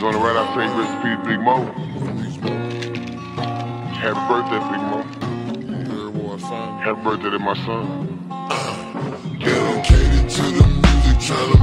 Doing it right after you recipe Big Moe. Happy birthday, Big Moe. Happy birthday to my son. Dedicated to the music,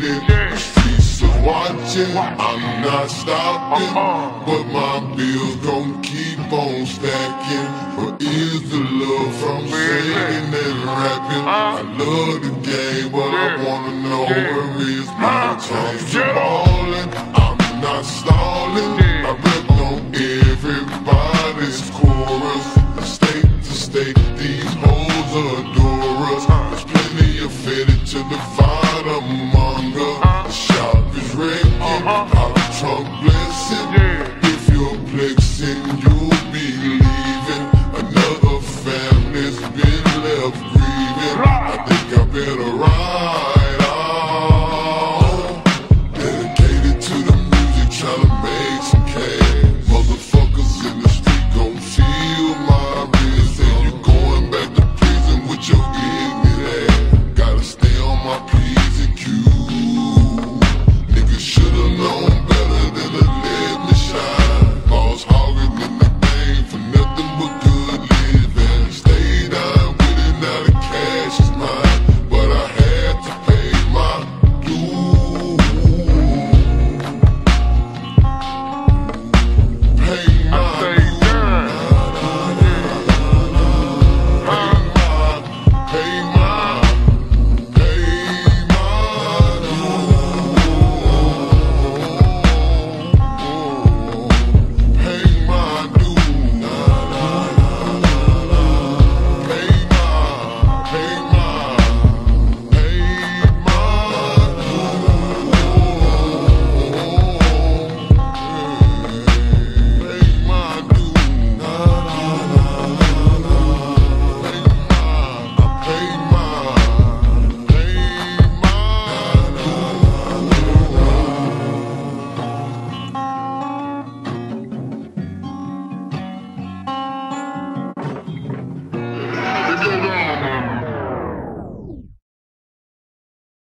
with it. She's watching, I'm not stopping. But my bills gon' keep on stacking. For is the love from singing and rapping. I love the game, but I wanna know where is my chance to ballin'. I'm not stalling. I rip on everybody's chorus state, to state, these hoes adore us. There's plenty of fitted to the vibe. I think I better ride. good game.